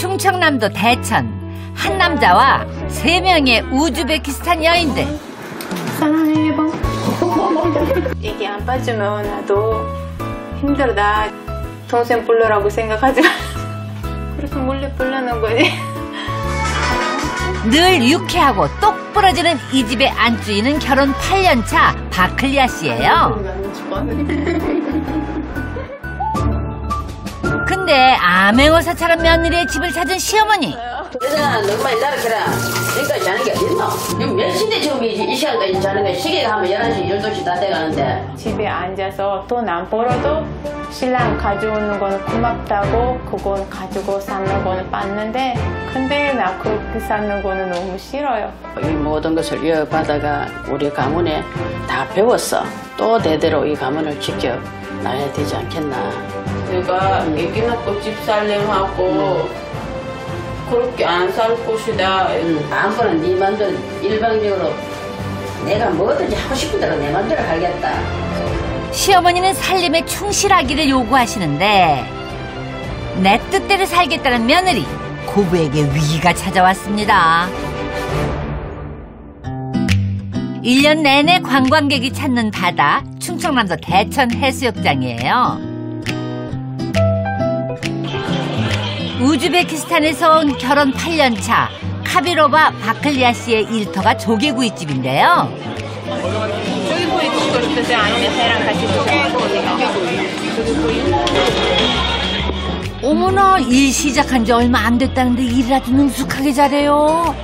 충청남도 대천 한 남자와 세 명의 우즈베키스탄 여인들 사랑해 봐. 이게 안 빠지면 나도 힘들다. 동생 불러라고 생각하지 마. 그래서 몰래 불러는 거지. 늘 유쾌하고 똑 부러지는 이 집의 안주인은 결혼 8년차 바클리아 씨예요. 근데 암행어사처럼 며느리의 집을 찾은 시어머니 여자가 너무 많이 날아가라. 여기까지 자는 게 어딨노? 지금 몇 시인데 지금 이, 이 시간까지 자는 거야? 시계가 하면 11시, 12시 다 돼가는데. 집에 앉아서 돈 안 벌어도 신랑 가져오는 거는 고맙다고 그건 가지고 사는 거는 봤는데 근데 나 그렇게 사는 거는 너무 싫어요. 이 모든 것을 이어받아가 우리 가문에 다 배웠어. 또 대대로 이 가문을 지켜놔야 되지 않겠나. 내가 애기 낳고 집 살림하고 그렇게 안 살 것이다. 응, 아무거나 네 맘대로 일방적으로 내가 뭐든지 하고 싶은 대로 내 맘대로 하겠다. 시어머니는 살림에 충실하기를 요구하시는데 내 뜻대로 살겠다는 며느리 고부에게 위기가 찾아왔습니다. 1년 내내 관광객이 찾는 바다 충청남도 대천 해수욕장이에요. 우즈베키스탄에서 온 결혼 8년차 카비로바 바클리아 씨의 일터가 조개구이집인데요. 어머나 일 시작한 지 얼마 안 됐다는데 아주 능숙하게 잘해요.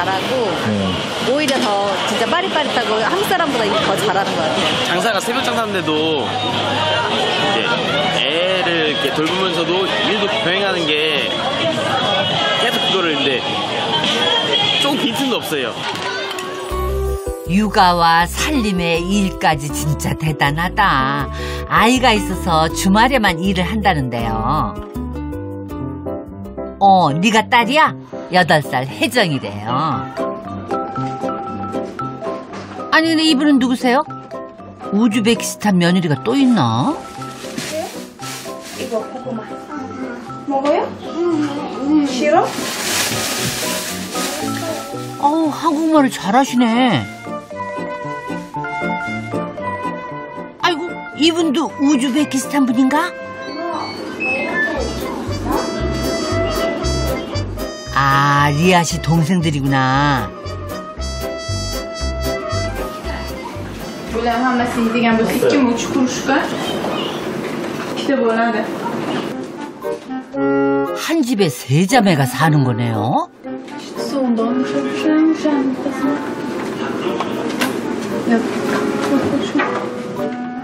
잘하고 오히려 더 진짜 빠릿빠릿하고 한국 사람보다 더 잘하는 것 같아요. 장사가 새벽 장사인데도 이제 애를 이렇게 돌보면서도 일도 병행하는 게 계속 그거를 근데 조금 빈틈도 없어요. 육아와 살림의 일까지 진짜 대단하다. 아이가 있어서 주말에만 일을 한다는데요. 어, 네가 딸이야? 여덟 살 혜정이래요. 아니, 근데 이분은 누구세요? 우즈베키스탄 며느리가 또 있나? 싫어? 어우, 한국말을 잘하시네. 아이고, 이분도 우즈베키스탄 분인가? 아, 리아 씨 동생들이구나. 한 집에 세 자매가 사는 거네요.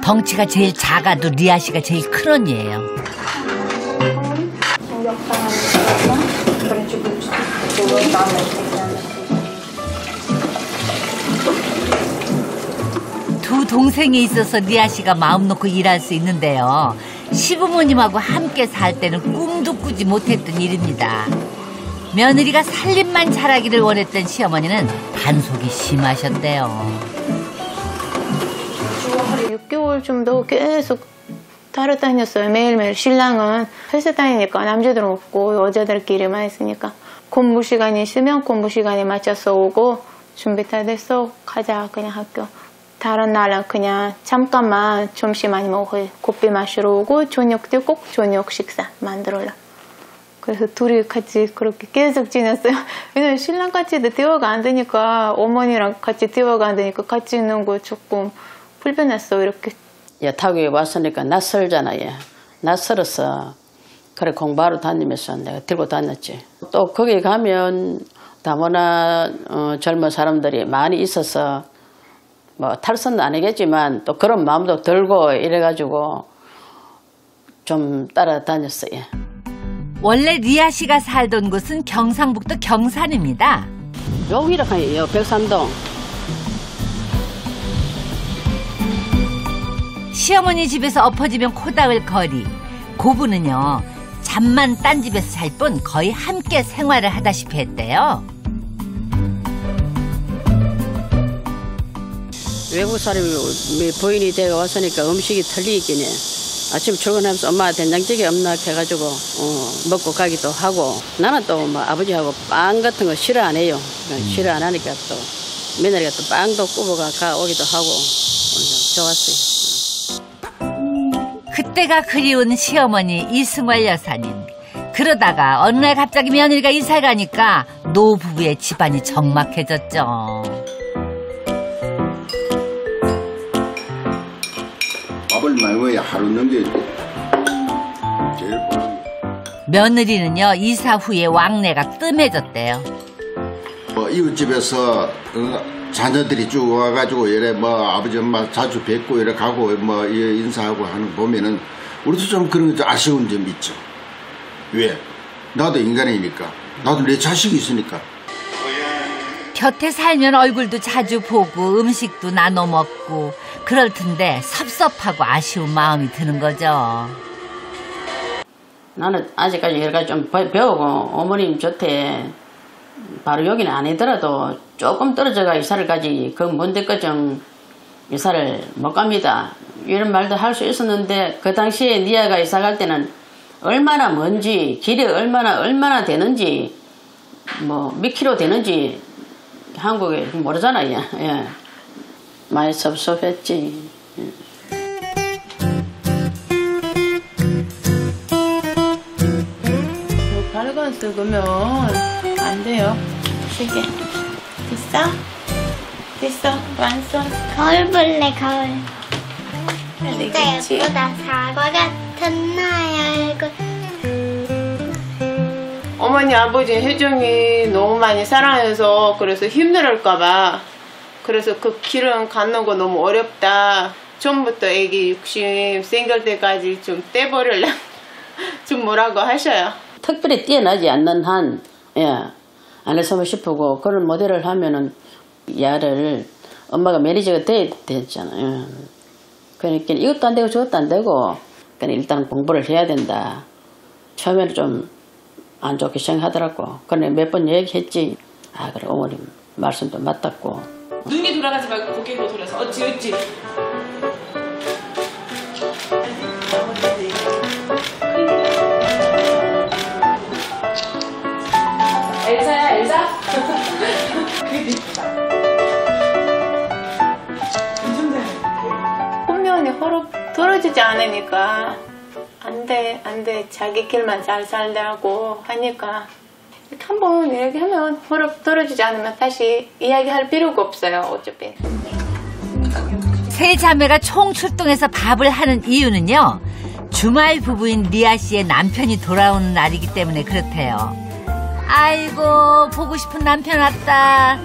덩치가 제일 작아도 리아 씨가 제일 큰 언니예요. 두 동생이 있어서 리아 씨가 마음 놓고 일할 수 있는데요. 시부모님하고 함께 살 때는 꿈도 꾸지 못했던 일입니다. 며느리가 살림만 잘하기를 원했던 시어머니는 단속이 심하셨대요. 6개월 정도 계속 따라다녔어요. 매일매일. 신랑은 회사 다니니까 남자들은 없고 여자들끼리만 있으니까 공부 시간이 있으면 공부 시간에 맞춰서 오고 준비 다 됐어. 가자 그냥 학교. 다른 날은 그냥 잠깐만 점심 아니면 먹고 커피 마시러 오고 저녁 때 꼭 저녁 식사 만들어요. 그래서 둘이 같이 그렇게 계속 지냈어요. 왜냐면 신랑 같이 대화가 안 되니까 어머니랑 같이 대화가 안 되니까 같이 있는 거 조금 불편했어 이렇게 여타구에 왔으니까 낯설잖아, 얘. 낯설어서. 그래, 공부하러 다니면서 내가 들고 다녔지. 또 거기 가면 다문화 어, 젊은 사람들이 많이 있어서 뭐 탈선은 아니겠지만 또 그런 마음도 들고 이래가지고 좀 따라다녔어요. 원래 리아 씨가 살던 곳은 경상북도 경산입니다. 여기라 가요, 백산동. 시어머니 집에서 엎어지면 코 닿을 거리. 고부는요, 밤만 딴 집에서 살 뿐 거의 함께 생활을 하다시피 했대요. 외국 사람이 부인이 되어 왔으니까 음식이 틀리긴 해. 아침 출근하면서 엄마 된장찌개 없나 해가지고 어, 먹고 가기도 하고 나는 또 뭐 아버지하고 빵 같은 거 싫어 안 해요. 싫어 안 하니까 또 며느리가 또 빵도 구워가 가 오기도 하고 어, 좋았어요. 그때가 그리운 시어머니 이승월 여사님. 그러다가 어느 날 갑자기 며느리가 이사 가니까 노부부의 집안이 적막해졌죠. 밥을 많이 먹어야 하루 돼. 제일 며느리는요 이사 후에 왕래가 뜸해졌대요. 뭐 이웃집에서 어, 자녀들이 쭉 와가지고 이래 뭐 아버지 엄마 자주 뵙고 이래 가고 뭐 이- 인사하고 하는 거 보면은 우리도 좀 그런 게 좀 아쉬운 점이 있죠. 왜? 나도 인간이니까. 나도 내 자식이 있으니까. 곁에 살면 얼굴도 자주 보고 음식도 나눠 먹고 그럴 텐데 섭섭하고 아쉬운 마음이 드는 거죠. 나는 아직까지 여러 가지 좀 배- 배우고 어머님 곁에 바로 여기는 아니더라도 조금 떨어져가 이사를 가지 그 먼데까지 이사를 못 갑니다. 이런 말도 할 수 있었는데 그 당시에 니아가 이사 갈 때는 얼마나 먼지 길이 얼마나 얼마나 되는지 뭐 몇 킬로 되는지 한국에 모르잖아요. 예. 많이 섭섭했지. 발건 쓰면 안 돼요. 세게. 됐어? 됐어? 완성. 거울 볼래 거울 진짜 되겠지? 예쁘다 사과 같은 나의 얼굴 어머니 아버지 혜정이 너무 많이 사랑해서 그래서 힘들을까봐 그래서 그 길은 갖는 거 너무 어렵다. 처음부터 애기 욕심 생길 때까지 좀 떼버릴라. 좀 뭐라고 하셔요. 특별히 뛰어나지 않는 한, 예, 안 했으면 싶고, 그런 모델을 하면은, 야를, 엄마가 매니저가 돼, 됐잖아요. 그러니까 이것도 안 되고 저것도 안 되고, 그러니까 일단 공부를 해야 된다. 처음에는 좀 안 좋게 생각하더라고. 그런데 몇 번 얘기했지. 아, 그래, 어머님 말씀도 맞았고. 눈이 돌아가지 말고 고개로 돌려서 어찌 어찌 분명히 허락 떨어지지 않으니까 안 돼, 안 돼. 자기 길만 잘 살라고 하니까 한번 이야기하면 허락 떨어지지 않으면 다시 이야기할 필요가 없어요. 어차피. 세 자매가 총 출동해서 밥을 하는 이유는요. 주말 부부인 리아 씨의 남편이 돌아오는 날이기 때문에 그렇대요. 아이고 보고 싶은 남편 왔다.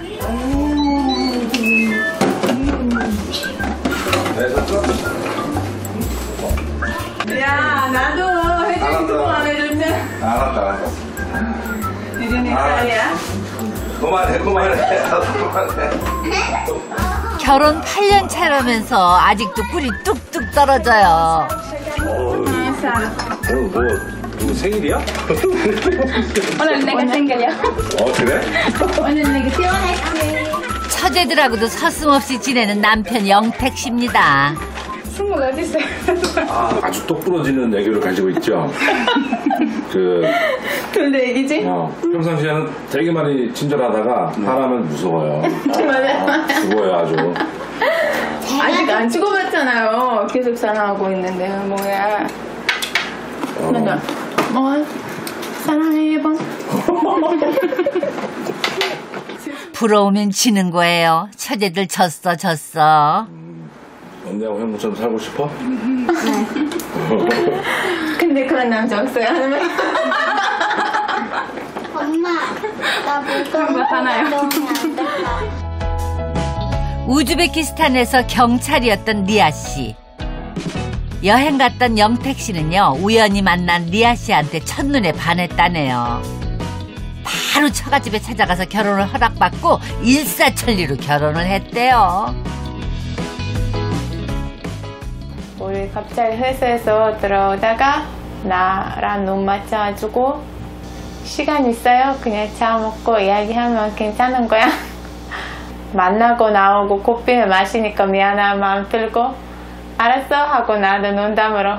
야 나도 혜정이 두고 안 해줬네 알았다, 알았어. 혜정이 쌀이야 그만해, 그만해. 그만해. 결혼 8년 차라면서 아직도 꿀이 뚝뚝 떨어져요. 오늘 뭐, 누구 생일이야? 오늘 내가 생일이야 어, 그래? 오늘 내가 태어났지 처제들하고도 서슴없이 지내는 남편 영택 씨입니다. 승모가 어딨어요 아, 아주 똑 부러지는 애교를 가지고 있죠. 그, 둘다 얘기지? 어, 평상시에는 되게 많이 친절하다가 사람은 무서워요. 맞아 어, 죽어요, 아주. 아직 안 찍어봤잖아요 계속 사랑하고 있는데 뭐야 어, 뭐 사랑해 해봐 부러우면 지는 거예요. 처제들 졌어 졌어. 언니하고 형부처럼 살고 싶어? 근데 그런 남자 없어요 엄마 나 물건 거 하나요? 너무 안 될까 우즈베키스탄에서 경찰이었던 리아 씨. 여행 갔던 영택 씨는요, 우연히 만난 리아 씨한테 첫눈에 반했다네요. 바로 처가집에 찾아가서 결혼을 허락받고 일사천리로 결혼을 했대요. 우리 갑자기 회사에서 들어오다가 나랑 눈 맞춰가지고 시간 있어요? 그냥 차 먹고 이야기하면 괜찮은 거야? 만나고 나오고 커피를 마시니까 미안한 마음 들고 알았어 하고 나도 농담으로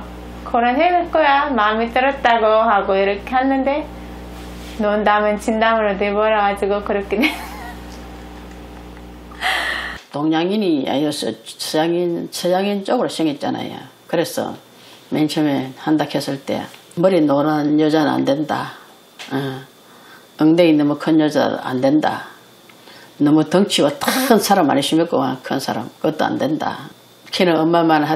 결혼해줄 거야 마음에 들었다고 하고 이렇게 했는데 농담은 진담으로 돼버려가지고 그렇게 돼. 동양인이 아니어서 서양인, 서양인 쪽으로 생겼잖아요. 그래서 맨 처음에 한다 했을 때 머리 노란 여자는 안 된다. 어. 엉덩이 너무 큰 여자 안 된다. 너무 덩치가 큰 사람 심했고 큰 사람 그것도 안 된다. 키는 엄마만.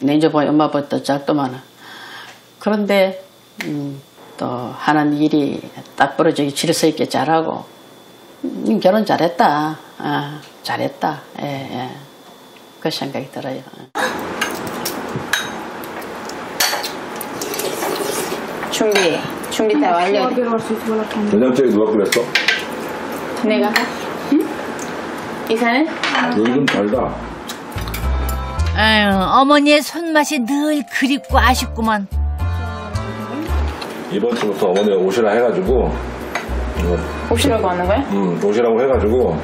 냉저 보니 엄마보다 작더만. 그런데 음, 또 하는 일이 딱 부러지게 질서 있게 잘하고 음, 결혼 잘했다. 아, 잘했다. 예, 예. 그 생각이 들어요. 준비 준비 다 완료 된장찌개 누가 끓였어? 내가 이사는 여기 좀 달다. 아유, 어머니의 손맛이 늘 그립고 아쉽구만. 이번 주부터 어머니가 오시라 해가지고 이거, 오시라고 하는 거야? 음, 오시라고 해가지고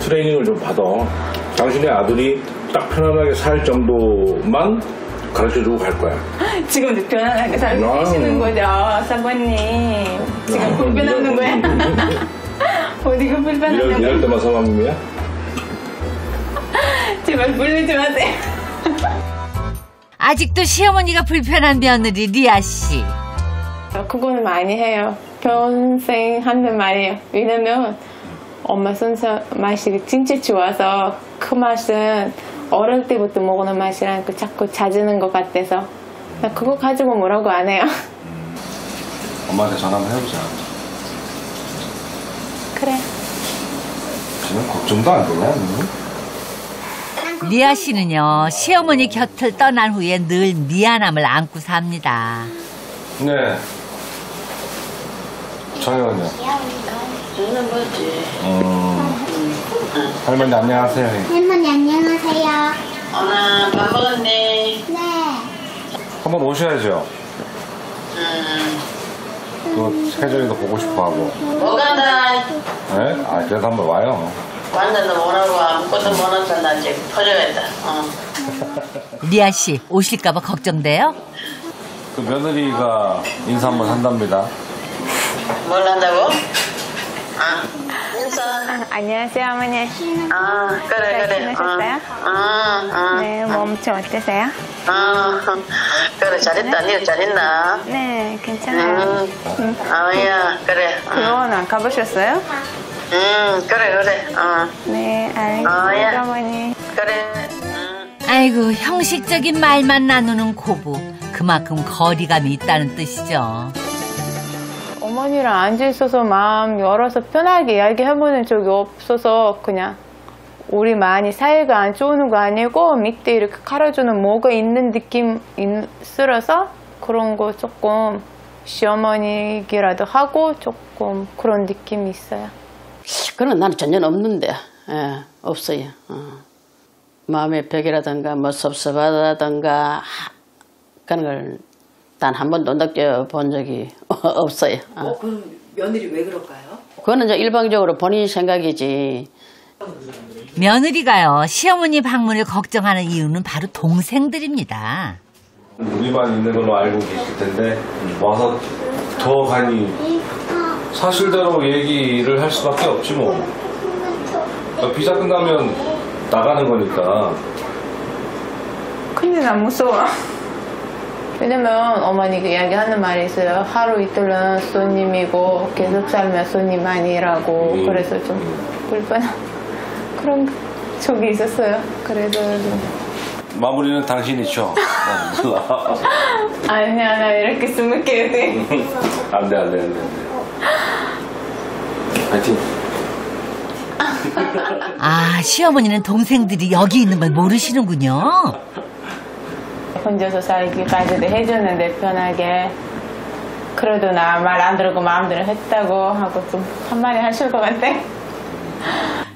트레이닝을 좀 받아. 당신의 아들이 딱 편안하게 살 정도만 가르쳐주고 갈 거야. 지금도 편안하게 살고 아. 계시는 거죠 사모님 지금 불편하는 거야? 어디가 불편한 일할, 거야? 일할 때만 성함이야? 제발 부르지 마세요 아직도 시어머니가 불편한 며느리 리아 씨. 그거는 많이 해요 평생 하는 말이에요 왜냐면 엄마 손수 맛이 진짜 좋아서 그 맛은 어릴 때부터 먹는 맛이라니까 자꾸 찾는 것 같아서 나 그거 가지고 뭐라고 안 해요 엄마한테 전화 한번 해보자. 그래 지금 걱정도 안 되냐? 너? 리아 씨는요, 시어머니 곁을 떠난 후에 늘 미안함을 안고 삽니다. 네. 정혜원이요. 저는 뭐지? 음. 할머니 안녕하세요. 할머니 안녕하세요. 오늘 밥 먹었네. 네. 한번 오셔야죠. 음, 그 세정이도 보고 싶어하고. 뭐 간다. 네? 아 그래서 한번 와요. 완전도 못하고 아무것도 나 지금 퍼져야겠다. 어. 리아 씨 오실까봐 걱정돼요? 그 며느리가 인사 한번 한답니다. 뭘 한다고? 아, 인사. 안녕하세요 어머니 아, 그래, 잘 그래. 지내셨어요? 어, 어, 어. 네, 몸좀 어떠세요? 어, 그래, 잘했다. 니도 잘했나? 네, 괜찮아요. 음, 아야, 그래. 어. 병원 안 가보셨어요? 음, 그래, 그래. 어, 네. 알겠습니다, 어머니. 그래. 음. 아이고 형식적인 말만 나누는 고부. 그만큼 거리감이 있다는 뜻이죠. 어머니랑 앉아있어서 마음 열어서 편하게 이야기해보는 적이 없어서 그냥 우리 많이 사이가 안 좋은 거 아니고 밑에 이렇게 깔아주는 뭐가 있는 느낌 있으라서 그런 거 조금 시어머니기라도 하고 조금 그런 느낌이 있어요. 그런 나는 전혀 없는데, 예, 없어요. 어. 마음의 벽이라든가, 뭐 섭섭하다든가, 하- 그런 걸 단 한 번도 느껴본 적이 없어요. 어. 그럼 며느리 왜 그럴까요? 그거는 이제 일방적으로 본인 생각이지. 며느리가요 시어머니 방문을 걱정하는 이유는 바로 동생들입니다. 우리만 있는 걸로 알고 계실 텐데 와서 더 간이 사실대로 얘기를 할 수밖에 없지 뭐. 그러니까 비자 끝나면 나가는 거니까. 근데 난 무서워. 왜냐면 어머니가 이야기하는 말이 있어요. 하루 이틀은 손님이고 계속 살면 손님 아니라고 음. 그래서 좀 불편한 그런 적이 있었어요. 그래서 좀 마무리는 당신이죠. 아니야 나 이렇게 돼. 안돼 안돼 안돼. 파이팅. 아 시어머니는 동생들이 여기 있는 걸 모르시는군요. 혼자서 살기까지도 해줬는데 편하게 그래도 나 말 안 들고 마음대로 했다고 하고 좀 한마디 하실 것 같아.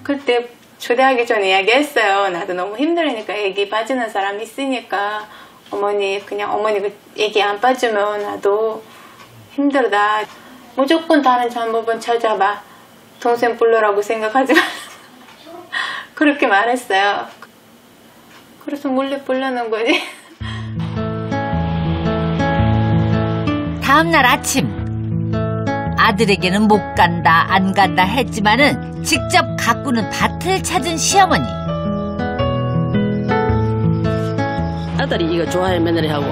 그때 초대하기 전에 이야기했어요. 나도 너무 힘들으니까 애기 봐주는 사람 있으니까 어머니 그냥 어머니 그 애기 안 빠지면 나도 힘들다. 무조건 다른 방법은 찾아봐. 동생 불러라고 생각하지 마. 그렇게 말했어요. 그래서 몰래 불러는 거지. 다음날 아침 아들에게는 못 간다 안 간다 했지만은 직접 가꾸는 밭을 찾은 시어머니 아들이 이거 좋아해 며느리하고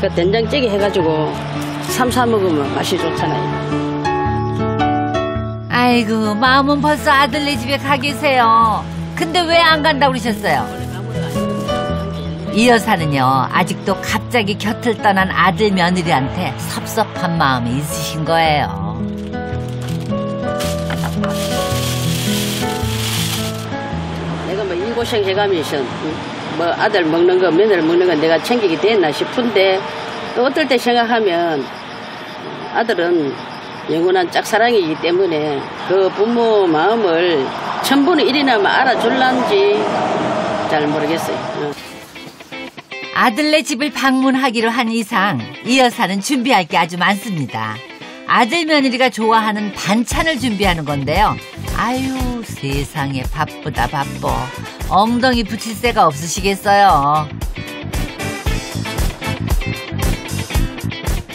그 된장찌개 해가지고 삼사 먹으면 맛이 좋잖아요. 아이고 마음은 벌써 아들네 집에 가 계세요. 근데 왜 안 간다 그러셨어요? 이 여사는요 아직도 갑자기 곁을 떠난 아들 며느리한테 섭섭한 마음이 있으신 거예요. 내가 뭐 인고생 해가면서 뭐 아들 먹는 거 며느리 먹는 거 내가 챙기게 됐나 싶은데 또 어떨 때 생각하면 아들은 영원한 짝사랑이기 때문에 그 부모 마음을 천분의 일이나마 알아줄란지 잘 모르겠어요. 어. 아들네 집을 방문하기로 한 이상 이 여사는 준비할 게 아주 많습니다. 아들 며느리가 좋아하는 반찬을 준비하는 건데요. 아유 세상에 바쁘다 바빠. 엉덩이 붙일 새가 없으시겠어요.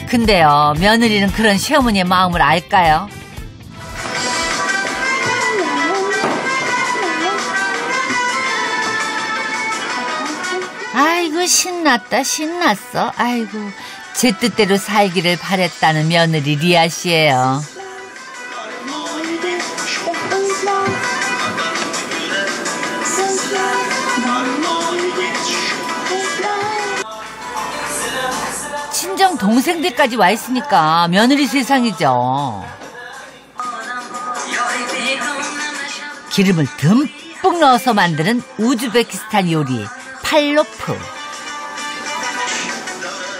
근데요 며느리는 그런 시어머니의 마음을 알까요? 신났다 신났어. 아이고 제 뜻대로 살기를 바랬다는 며느리 리아 씨예요. 친정 동생들까지 와 있으니까 며느리 세상이죠. 기름을 듬뿍 넣어서 만드는 우즈베키스탄 요리 팔로프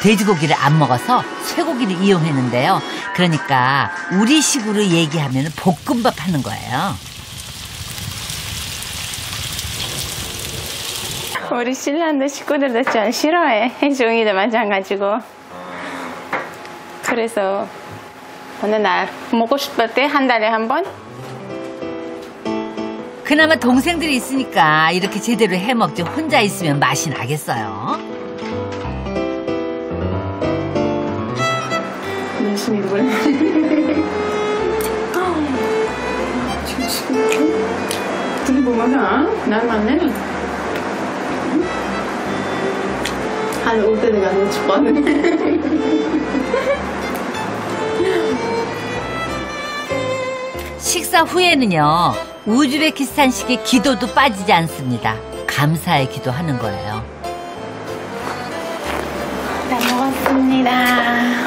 돼지고기를 안 먹어서 쇠고기를 이용했는데요. 그러니까 우리식으로 얘기하면 볶음밥 하는 거예요. 우리 신랑도 식구들도 좀 싫어해. 종이도 마찬가지고. 그래서 어느 날 먹고 싶을 때 한 달에 한 번? 그나마 동생들이 있으니까 이렇게 제대로 해먹지 혼자 있으면 맛이 나겠어요. 열심히 그래. 둘이 뭐마다 날 만네. 한 5대를 가고 싶었는데. 식사 후에는요. 우즈베키스탄식의 기도도 빠지지 않습니다. 감사의 기도하는 거예요. 다 먹었습니다.